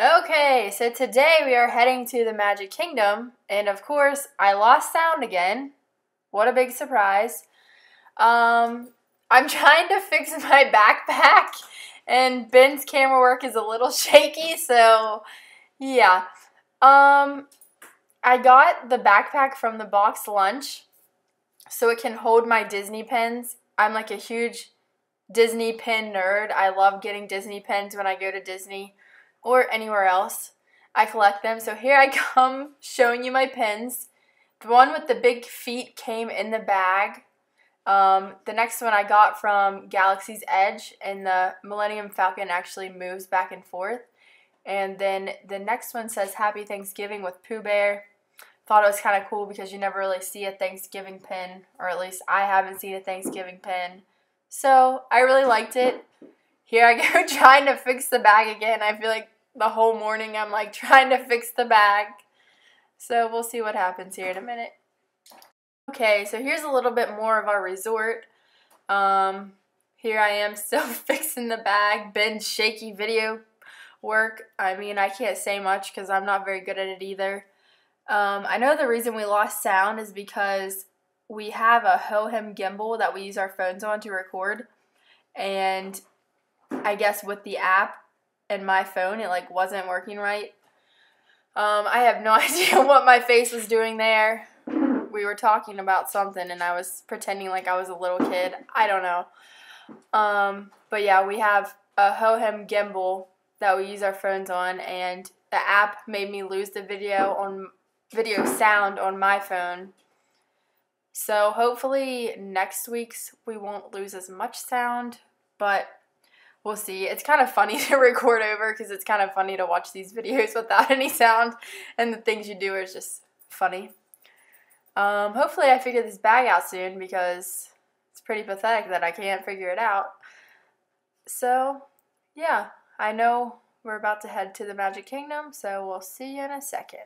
Okay, so today we are heading to the Magic Kingdom, and of course, I lost sound again. What a big surprise. Um, I'm trying to fix my backpack, and Ben's camera work is a little shaky, so yeah. Um, I got the backpack from the BoxLunch, so it can hold my Disney pins. I'm like a huge Disney pin nerd. I love getting Disney pins when I go to Disney or anywhere else. I collect them. So here I come showing you my pins. The one with the big feet came in the bag. Um, the next one I got from Galaxy's Edge, and the Millennium Falcon actually moves back and forth. And then the next one says Happy Thanksgiving with Pooh Bear. Thought it was kind of cool because you never really see a Thanksgiving pin, or at least I haven't seen a Thanksgiving pin. So I really liked it. Here I go trying to fix the bag again. I feel like the whole morning I'm like trying to fix the bag. So we'll see what happens here in a minute. Okay, so here's a little bit more of our resort. Um, here I am still fixing the bag. Been shaky video work. I mean, I can't say much because I'm not very good at it either. Um, I know the reason we lost sound is because we have a Hohem gimbal that we use our phones on to record. And I guess with the app and my phone, it like wasn't working right. Um, I have no idea what my face was doing there. We were talking about something and I was pretending like I was a little kid. I don't know. Um, but yeah, we have a Hohem gimbal that we use our phones on and the app made me lose the video on video sound on my phone. So hopefully next week's we won't lose as much sound, but we'll see. It's kind of funny to record over because it's kind of funny to watch these videos without any sound, and the things you do is just funny. Um, hopefully I figure this bag out soon because it's pretty pathetic that I can't figure it out. So, yeah, I know we're about to head to the Magic Kingdom, so we'll see you in a second.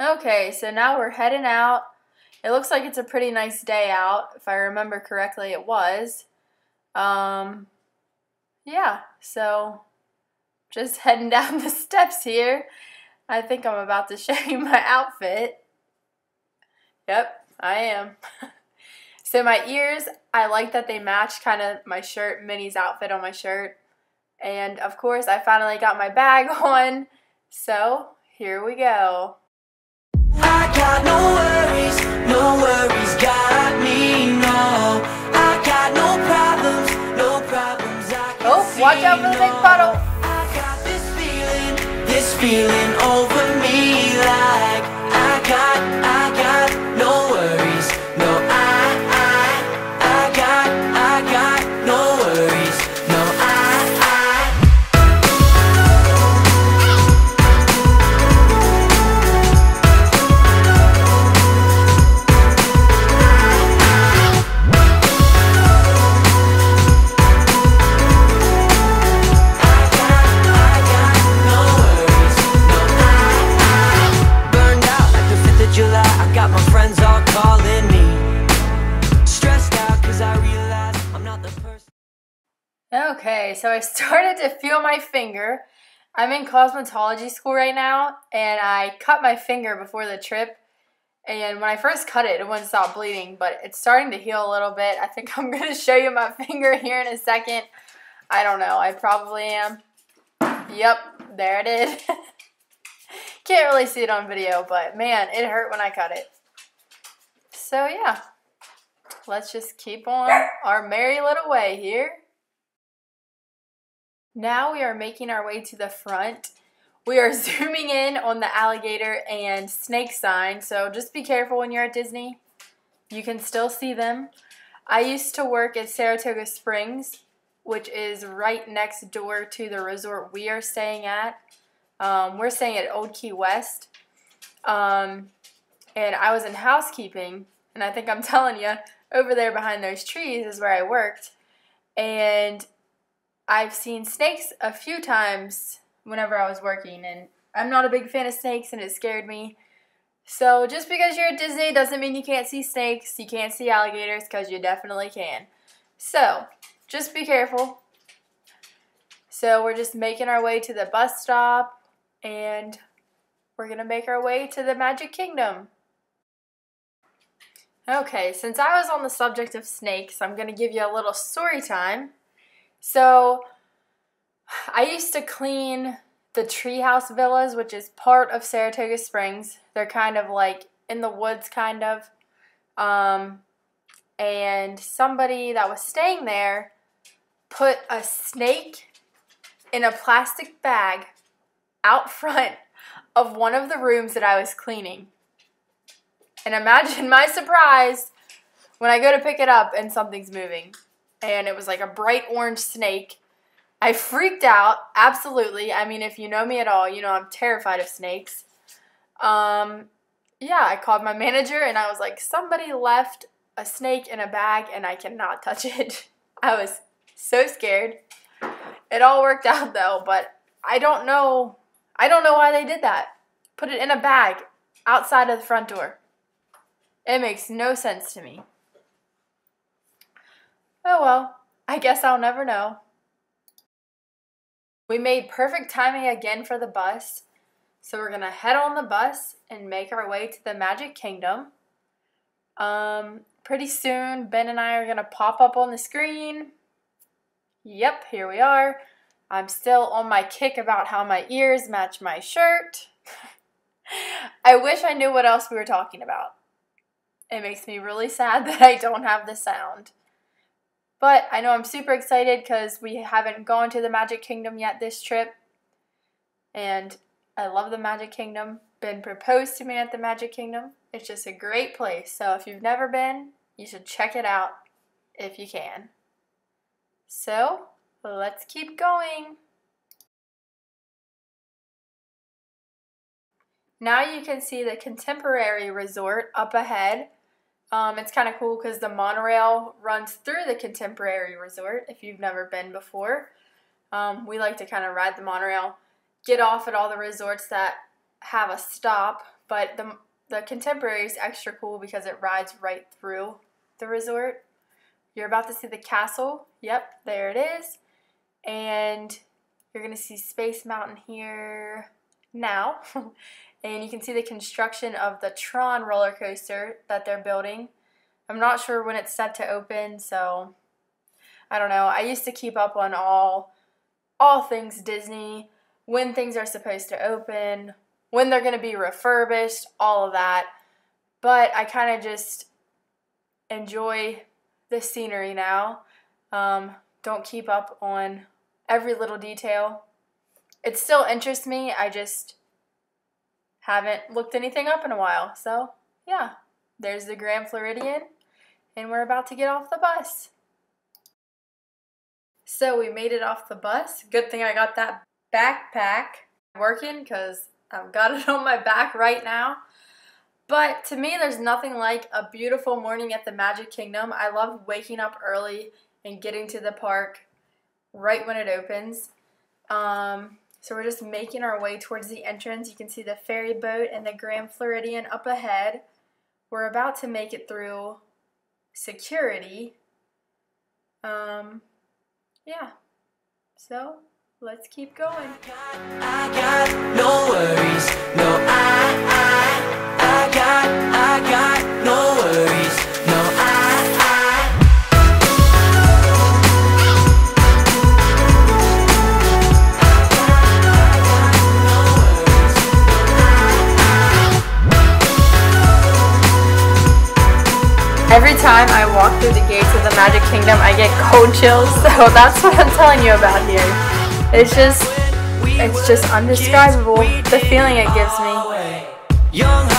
Okay, so now we're heading out. It looks like it's a pretty nice day out. If I remember correctly, it was. Um, yeah, so just heading down the steps here. I think I'm about to show you my outfit. Yep, I am. so my ears, I like that they match kind of my shirt, Minnie's outfit on my shirt. And of course, I finally got my bag on. So here we go. I got no worries, no worries, got me, no. Watch out for the big puddle. Okay, so I started to feel my finger. I'm in cosmetology school right now, and I cut my finger before the trip. And when I first cut it, it wouldn't stop bleeding, but it's starting to heal a little bit. I think I'm going to show you my finger here in a second. I don't know, I probably am. Yep, there it is. Can't really see it on video, but man, it hurt when I cut it. So yeah, let's just keep on our merry little way here. Now we are making our way to the front. We are zooming in on the alligator and snake sign, so just be careful when you're at Disney. You can still see them. I used to work at Saratoga Springs, which is right next door to the resort we are staying at. Um, we're staying at Old Key West. Um, and I was in housekeeping, and I think I'm telling you, over there behind those trees is where I worked. And I've seen snakes a few times whenever I was working, and I'm not a big fan of snakes, and it scared me. So just because you're at Disney doesn't mean you can't see snakes, you can't see alligators, because you definitely can. So just be careful. So we're just making our way to the bus stop and we're going to make our way to the Magic Kingdom. Okay, since I was on the subject of snakes, I'm going to give you a little story time. So, I used to clean the treehouse villas, which is part of Saratoga Springs. They're kind of like in the woods, kind of. Um, and somebody that was staying there put a snake in a plastic bag out front of one of the rooms that I was cleaning. And imagine my surprise when I go to pick it up and something's moving. And it was like a bright orange snake. I freaked out, absolutely. I mean, if you know me at all, you know I'm terrified of snakes. Um, yeah, I called my manager and I was like, somebody left a snake in a bag and I cannot touch it. I was so scared. It all worked out though, but I don't know. I don't know why they did that. Put it in a bag outside of the front door. It makes no sense to me. Well, I guess I'll never know. We made perfect timing again for the bus, so we're gonna head on the bus and make our way to the Magic Kingdom. Um, pretty soon, Ben and I are gonna pop up on the screen. Yep, here we are. I'm still on my kick about how my ears match my shirt. I wish I knew what else we were talking about. It makes me really sad that I don't have the sound. But I know I'm super excited because we haven't gone to the Magic Kingdom yet this trip. And I love the Magic Kingdom. Ben proposed to me at the Magic Kingdom. It's just a great place. So if you've never been, you should check it out if you can. So let's keep going. Now you can see the Contemporary Resort up ahead. Um, it's kind of cool because the monorail runs through the Contemporary Resort if you've never been before. Um, we like to kind of ride the monorail, get off at all the resorts that have a stop, but the, the Contemporary is extra cool because it rides right through the resort. You're about to see the castle. Yep, there it is. And you're going to see Space Mountain here now. and you can see the construction of the Tron roller coaster that they're building. I'm not sure when it's set to open, so I don't know. I used to keep up on all all things Disney, when things are supposed to open, when they're going to be refurbished, all of that. But I kind of just enjoy the scenery now. Um, don't keep up on every little detail. It still interests me. I just haven't looked anything up in a while. So, yeah, there's the Grand Floridian, and we're about to get off the bus. So, we made it off the bus. Good thing I got that backpack working because I've got it on my back right now. But to me, there's nothing like a beautiful morning at the Magic Kingdom. I love waking up early and getting to the park right when it opens. Um, so we're just making our way towards the entrance. You can see the ferry boat and the Grand Floridian up ahead. We're about to make it through security. Um, yeah. So let's keep going. I got no worries. No, I, I, I got, I got time I walk through the gates of the Magic Kingdom, I get cold chills. So that's what I'm telling you about here. It's just, it's just undescribable. The feeling it gives me.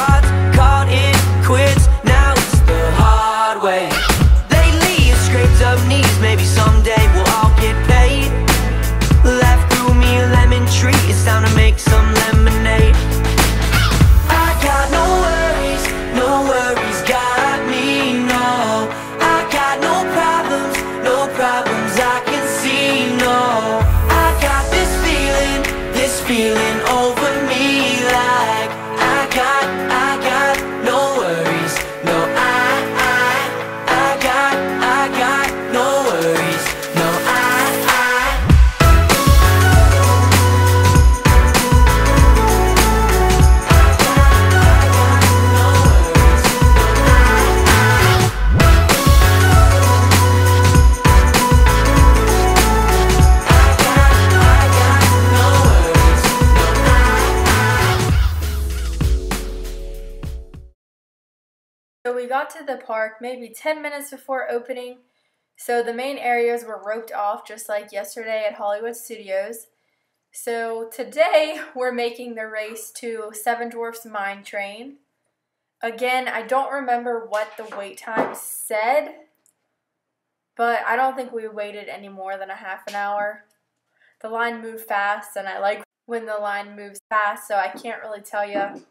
The park maybe 10 minutes before opening. So the main areas were roped off just like yesterday at Hollywood Studios. So today we're making the race to Seven Dwarfs Mine Train. Again, I don't remember what the wait time said, but I don't think we waited any more than a half an hour. The line moved fast, and I like when the line moves fast, so I can't really tell you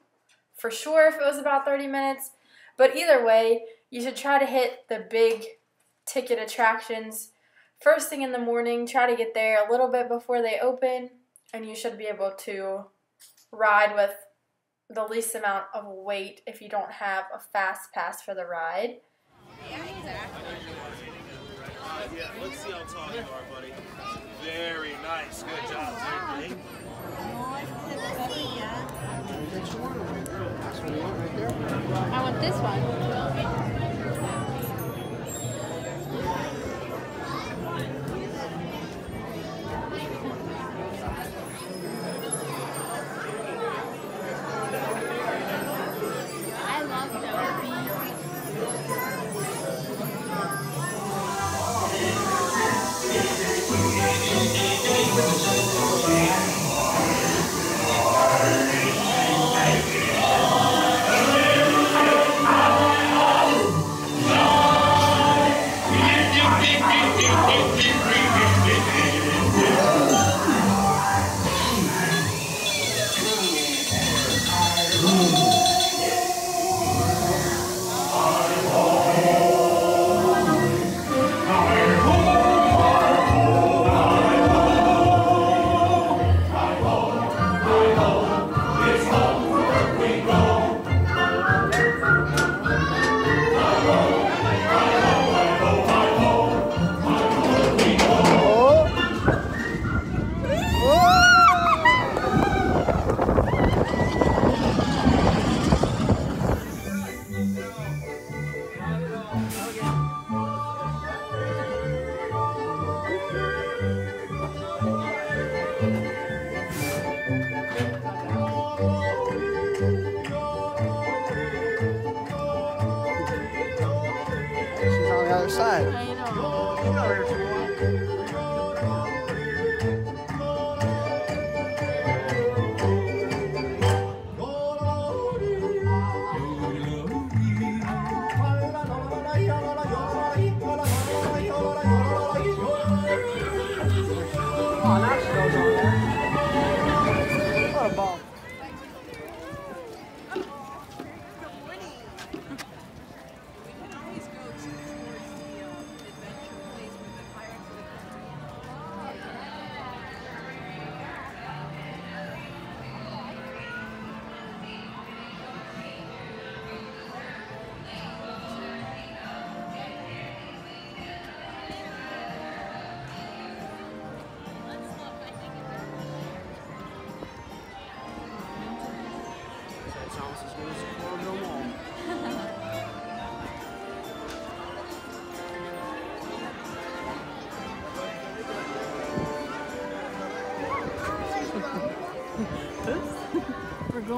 for sure if it was about 30 minutes. But either way, you should try to hit the big ticket attractions first thing in the morning. Try to get there a little bit before they open, and you should be able to ride with the least amount of wait if you don't have a fast pass for the ride. Yeah, let's see how tall you are, buddy. Very nice. Good job. Very I want this one.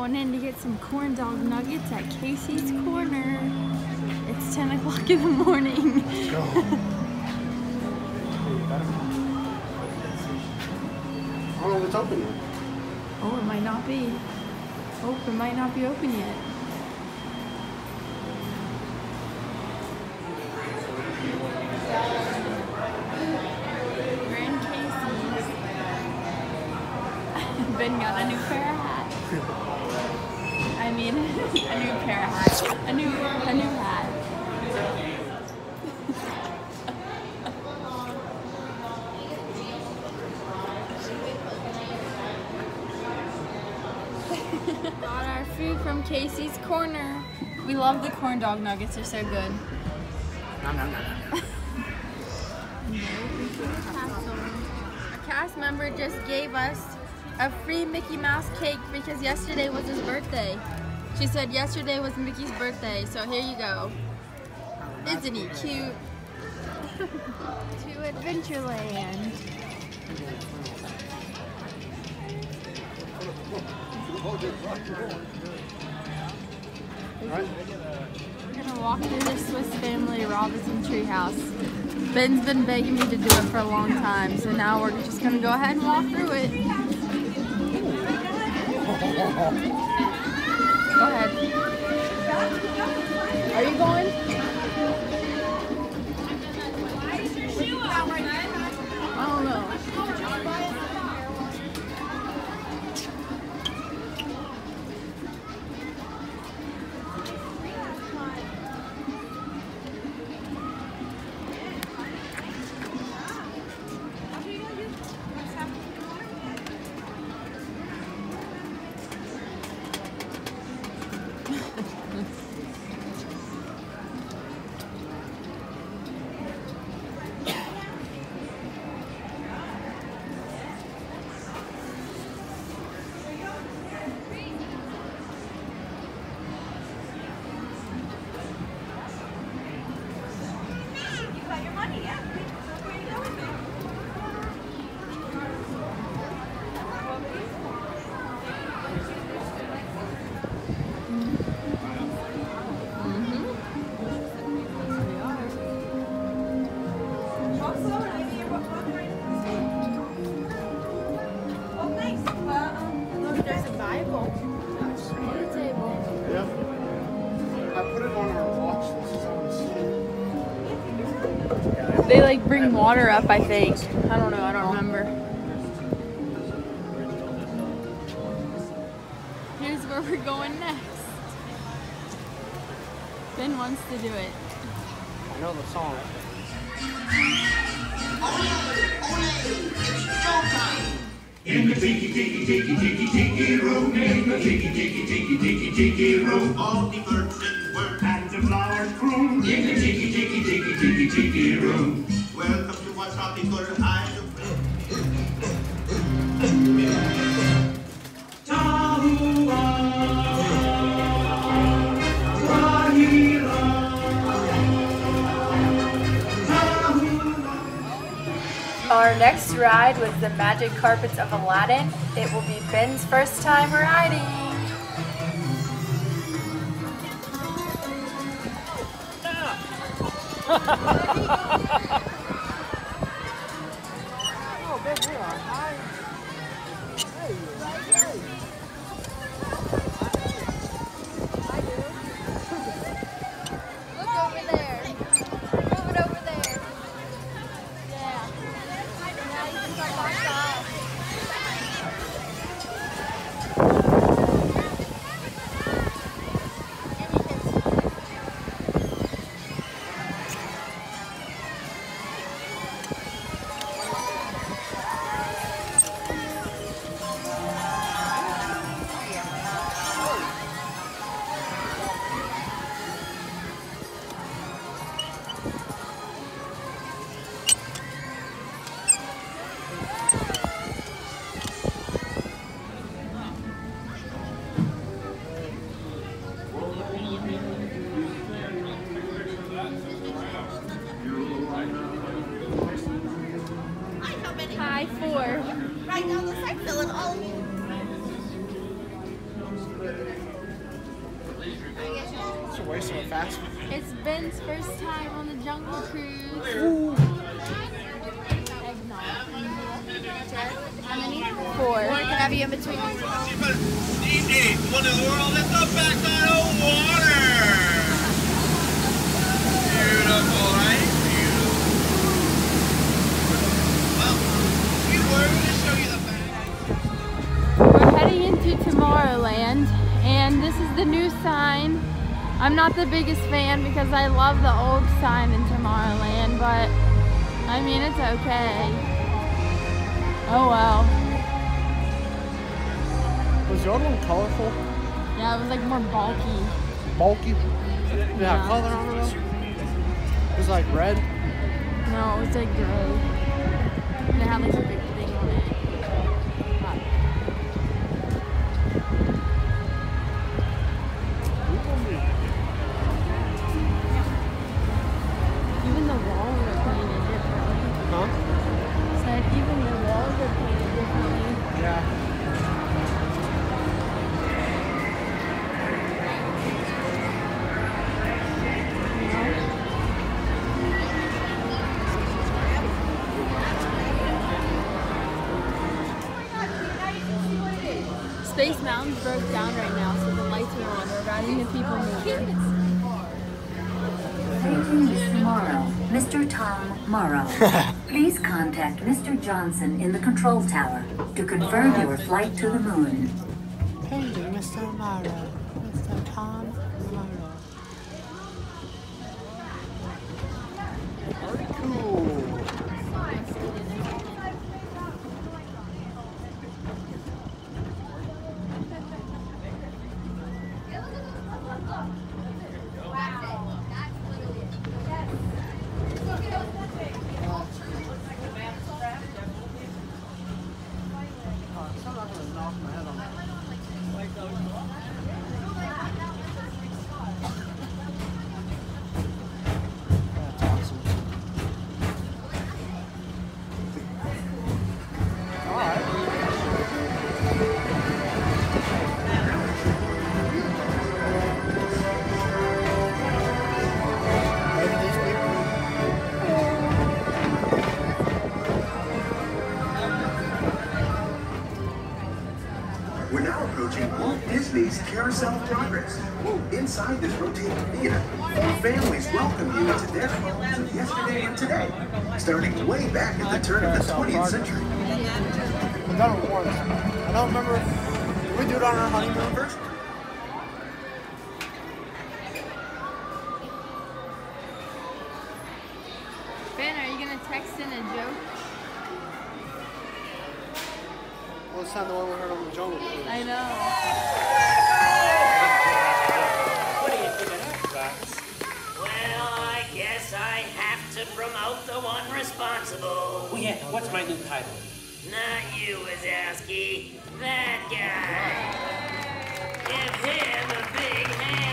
Going in to get some corn dog nuggets at Casey's Corner. It's 10 o'clock in the morning. How long it's open yet? Oh, it might not be. Oh, it might not be open yet. A new pair of hats. A new, a new hat. Got our food from Casey's Corner. We love the corn dog nuggets, they're so good. Nom, nom, nom. A cast member just gave us a free Mickey Mouse cake because yesterday was his birthday. She said yesterday was Mickey's birthday, so here you go. Isn't he cute? to Adventureland. We're gonna walk through the Swiss Family Robinson treehouse. Ben's been begging me to do it for a long time, so now we're just gonna go ahead and walk through it. Go ahead. Are you going? Bring water up, I think. I don't know, I don't remember. Here's where we're going next. Ben wants to do it. I know the song. In the tiki tiki tiki tiki tiki room, in the tiki tiki tiki tiki tiki room, all tropical island. Our next ride was the Magic Carpets of Aladdin. It will be Ben's first time riding. Oh, biggest fan because I love the old sign in Tomorrowland, but I mean, it's okay. Oh well. Was the other one colorful? Yeah, it was like more bulky. Bulky? It Yeah. color on it? It was like red. No, it was like gray. And it had like Johnson in the control tower to confirm your flight to the moon. Paging Mr. Morrow. Mr. Tom Morrow. Inside this rotating theater, families welcome you into their homes of yesterday and today, starting way back at the turn of the 20th century. We've done it once. I don't remember. Did we do it on our honeymoon? First, Ben, are you gonna text in a joke? Well, it's not the one we heard on the jungle cruise. I know. Promote the one responsible. Oh yeah, what's my new title? Not you, Wazowski. That guy. Give him a big hand.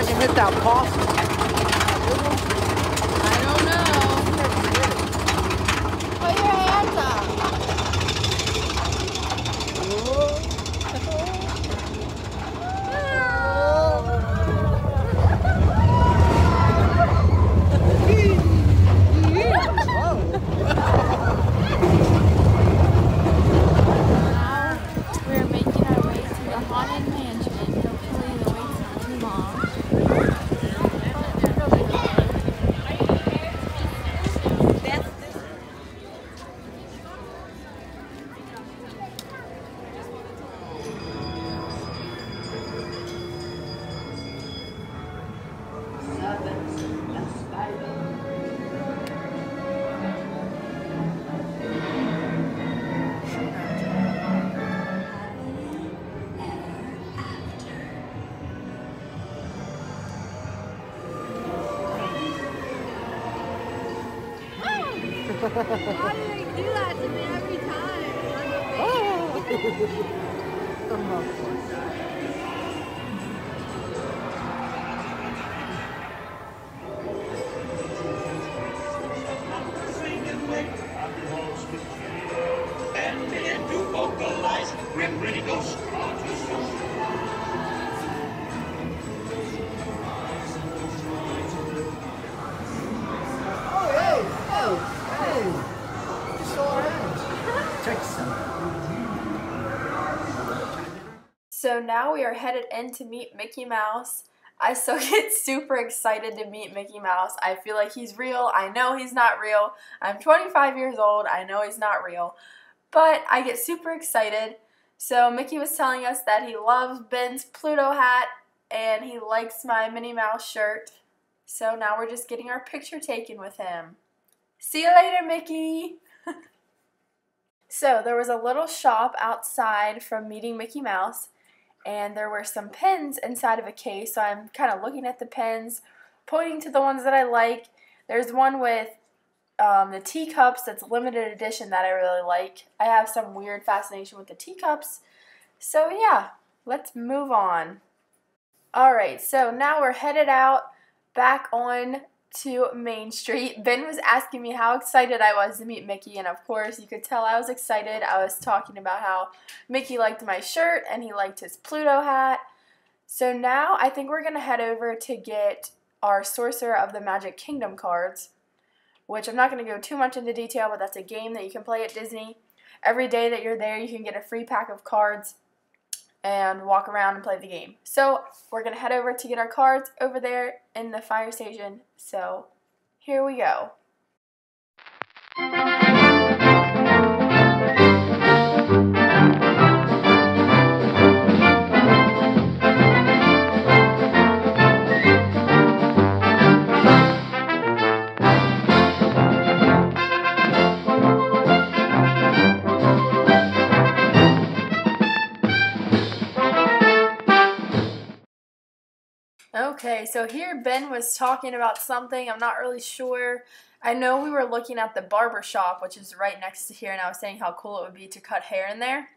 I can hit that possum. I don't know. Put your hands up. So now we are headed in to meet Mickey Mouse. I still get super excited to meet Mickey Mouse. I feel like he's real. I know he's not real. I'm 25 years old. I know he's not real. But I get super excited. So Mickey was telling us that he loves Ben's Pluto hat and he likes my Minnie Mouse shirt. So now we're just getting our picture taken with him. See you later, Mickey. So there was a little shop outside from Meeting Mickey Mouse, and there were some pens inside of a case. So I'm kind of looking at the pens, pointing to the ones that I like. There's one with um, the teacups that's limited edition that I really like. I have some weird fascination with the teacups. So yeah, let's move on. Alright, so now we're headed out back on to Main Street. Ben was asking me how excited I was to meet Mickey, and of course, you could tell I was excited. I was talking about how Mickey liked my shirt and he liked his Pluto hat. So now I think we're going to head over to get our Sorcerer of the Magic Kingdom cards, which I'm not going to go too much into detail, but that's a game that you can play at Disney. Every day that you're there, you can get a free pack of cards and walk around and play the game. So we're going to head over to get our cards over there in the fire station. So here we go. Okay, so here Ben was talking about something. I'm not really sure. I know we were looking at the barber shop, which is right next to here, and I was saying how cool it would be to cut hair in there.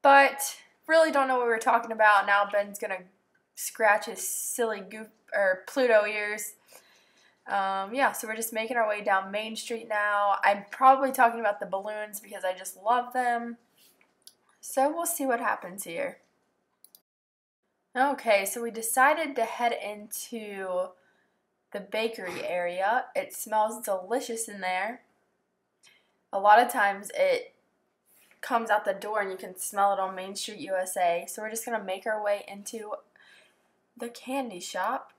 But really don't know what we were talking about. Now Ben's gonna scratch his silly goof or Pluto ears. Um, yeah, so we're just making our way down Main Street now. I'm probably talking about the balloons because I just love them. So we'll see what happens here. Okay, so we decided to head into the bakery area. It smells delicious in there. A lot of times it comes out the door and you can smell it on Main Street USA. So we're just going to make our way into the candy shop.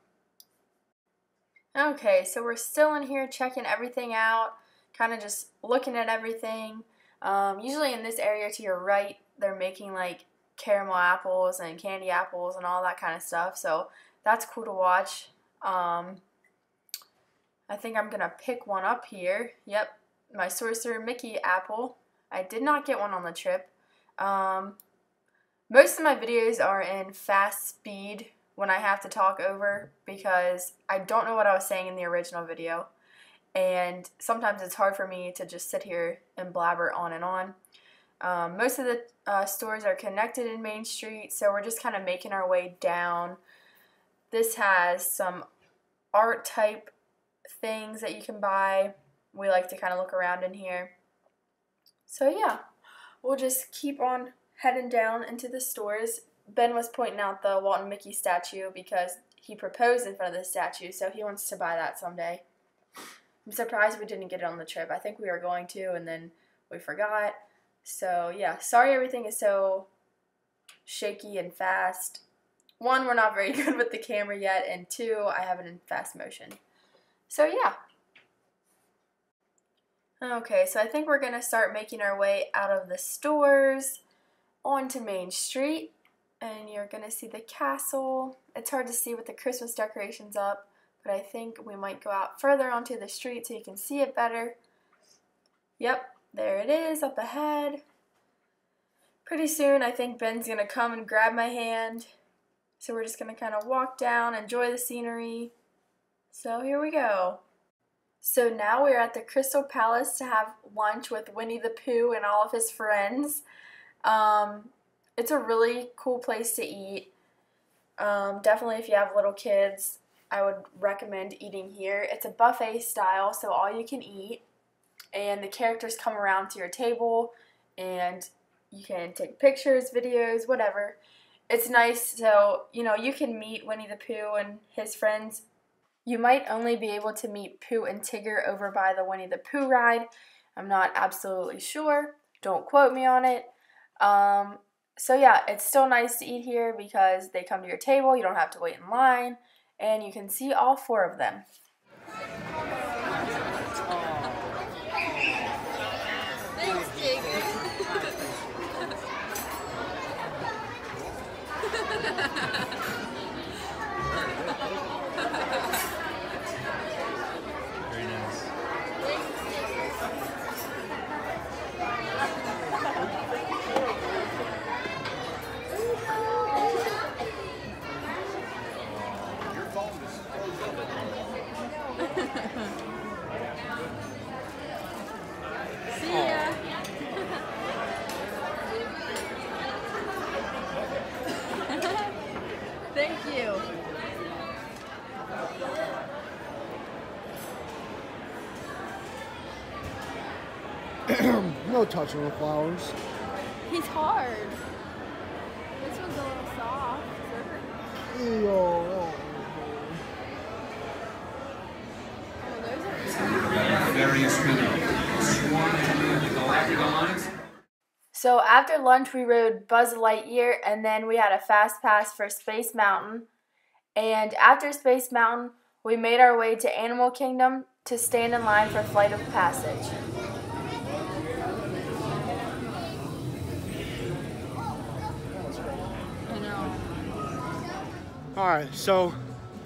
Okay, so we're still in here checking everything out, kind of just looking at everything. Um, usually in this area to your right, they're making like caramel apples and candy apples and all that kind of stuff. So that's cool to watch. Um, I think I'm going to pick one up here. Yep, my Sorcerer Mickey apple. I did not get one on the trip. Um, most of my videos are in fast speed when I have to talk over because I don't know what I was saying in the original video. And sometimes it's hard for me to just sit here and blabber on and on. Um, most of the uh, stores are connected in Main Street, so we're just kind of making our way down. This has some art type things that you can buy. We like to kind of look around in here. So yeah, we'll just keep on heading down into the stores. Ben was pointing out the Walt and Mickey statue because he proposed in front of the statue, so he wants to buy that someday. I'm surprised we didn't get it on the trip. I think we were going to, and then we forgot. So yeah, sorry everything is so shaky and fast. One, we're not very good with the camera yet, and two, I have it in fast motion. So yeah. Okay, so I think we're going to start making our way out of the stores onto Main Street. And you're going to see the castle. It's hard to see with the Christmas decorations up, but I think we might go out further onto the street so you can see it better. Yep, there it is up ahead. Pretty soon, I think Ben's going to come and grab my hand. So we're just going to kind of walk down, enjoy the scenery. So here we go. So now we're at the Crystal Palace to have lunch with Winnie the Pooh and all of his friends. Um, it's a really cool place to eat. Um, definitely if you have little kids, I would recommend eating here. It's a buffet style, so all you can eat and the characters come around to your table and you can take pictures, videos, whatever. It's nice so, you know, you can meet Winnie the Pooh and his friends. You might only be able to meet Pooh and Tigger over by the Winnie the Pooh ride. I'm not absolutely sure. Don't quote me on it. Um, so yeah, it's still nice to eat here because they come to your table, you don't have to wait in line, and you can see all four of them. Nice. No touching the flowers. He's hard. This one's a little soft. Ew. Oh oh, oh. oh, those are various kind of swarm of the Galactic Alliance. So after lunch, we rode Buzz Lightyear, and then we had a fast pass for Space Mountain. And after Space Mountain, we made our way to Animal Kingdom to stand in line for Flight of Passage. All right, so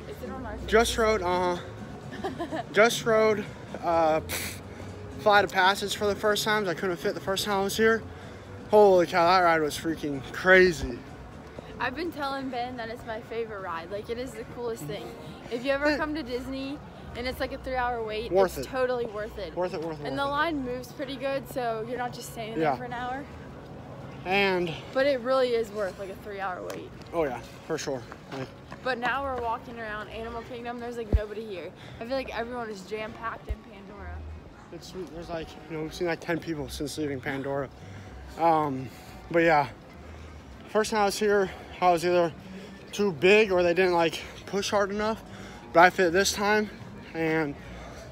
Is it on our just rode, uh huh. just rode uh, Flight of Passage for the first time. I couldn't fit the first time I was here. Holy cow, that ride was freaking crazy. I've been telling Ben that it's my favorite ride. Like it is the coolest thing. If you ever come to Disney and it's like a three-hour wait, Worth it's it. totally worth it. Worth it, worth it. And the worth line moves pretty good, so you're not just standing there for an hour. And But it really is worth like a three-hour wait. oh yeah, for sure. Like, But now we're walking around Animal Kingdom. There's like nobody here. I feel like everyone is jam-packed in Pandora. it's sweet. There's like you know we've seen like ten people since leaving Pandora. Um, but yeah, first time I was here, I was either too big or they didn't like push hard enough. But I fit this time, and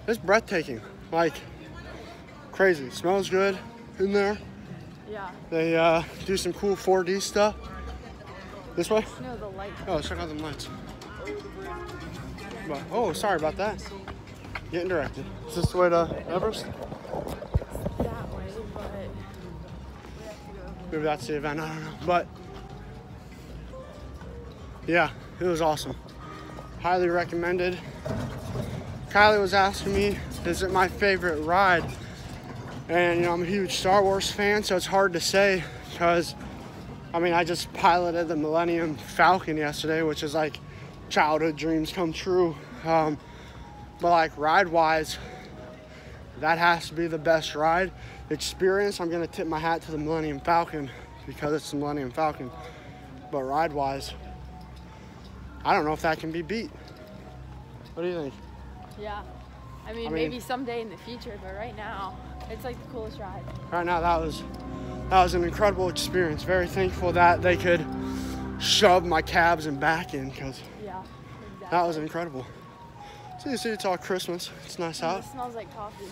it's breathtaking. Like crazy. smells good in there. Yeah. They uh, do some cool 4D stuff. This way? No, the light. Oh, check out the lights. But, oh, sorry about that. Getting directed. Is this the way to Everest? That way, but we have to go. Maybe that's the event. I don't know. But yeah, it was awesome. Highly recommended. Kylie was asking me, is it my favorite ride? And you know, I'm a huge Star Wars fan, so it's hard to say because I mean, I just piloted the Millennium Falcon yesterday, which is like childhood dreams come true. Um, but like ride wise, that has to be the best ride experience. I'm gonna tip my hat to the Millennium Falcon because it's the Millennium Falcon. But ride wise, I don't know if that can be beat. What do you think? Yeah. I mean, I mean- maybe someday in the future, but right now, it's like the coolest ride. Right now, that was that was an incredible experience. Very thankful that they could shove my cabs and back in because Yeah. that was incredible. So you see, it's all Christmas. It's nice And out. It smells like coffee.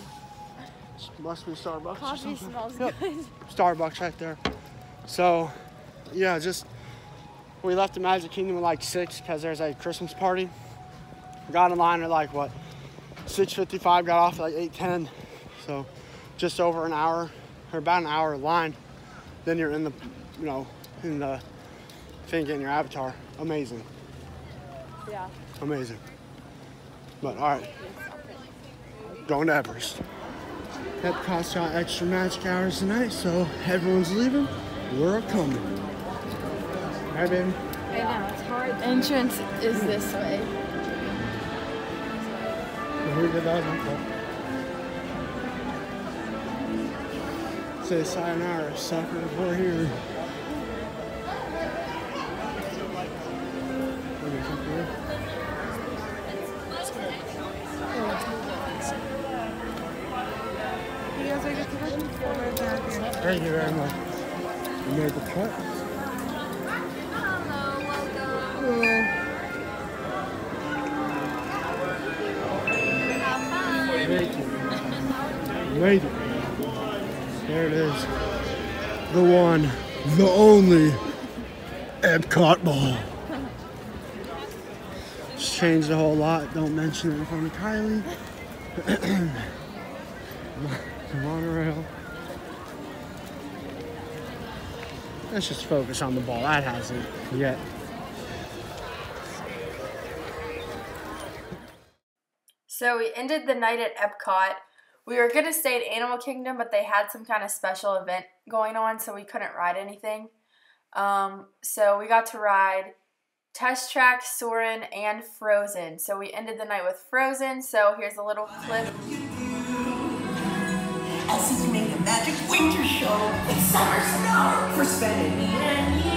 Must be Starbucks. Coffee smells Yep. good. Starbucks right there. So, yeah, just we left the Magic Kingdom at like six because there's a Christmas party. Got in line at like what, 6:55. Got off at like 8:10. So, just over an hour or about an hour line. Then you're in the, you know, in the thing getting your avatar. Amazing, Yeah. amazing. But all right, going to Everest. Epcot's got extra magic hours tonight, so everyone's leaving. We're coming. Hi, baby. I know, it's hard. Entrance is this way. Say sayonara, sucker. We're here. Thank you very much. You made the cut. Hello. Thank you. Made it the only Epcot Ball. Just changed a whole lot. Don't mention it in front of Kylie. the monorail. Let's just focus on the ball. That hasn't yet. So we ended the night at Epcot. We were gonna stay at Animal Kingdom, but they had some kind of special event going on, so we couldn't ride anything. Um, so we got to ride Test Track, Soarin', and Frozen. So we ended the night with Frozen. So here's a little clip. A magic winter show with summer snow for spending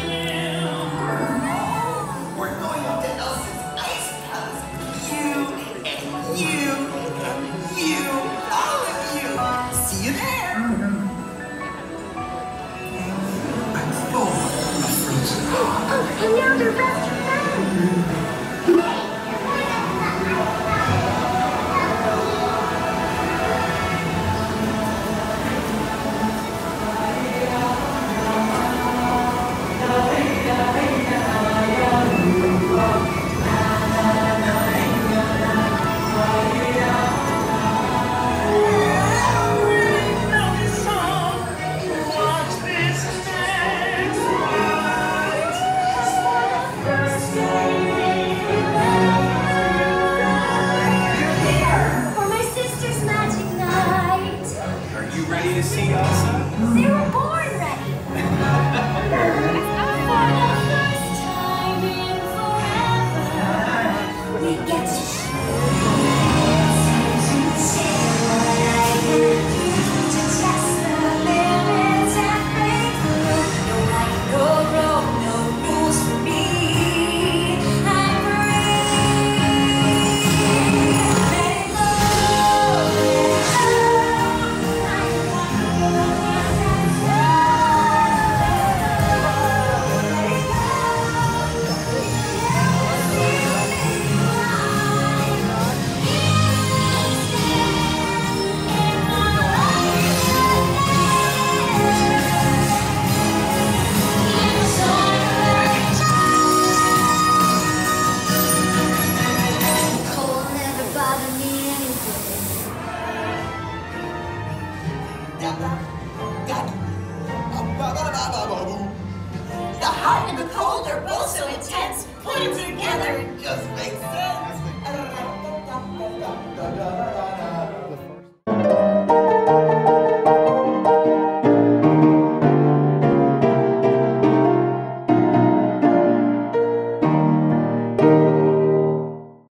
Oh, and now they're rescued.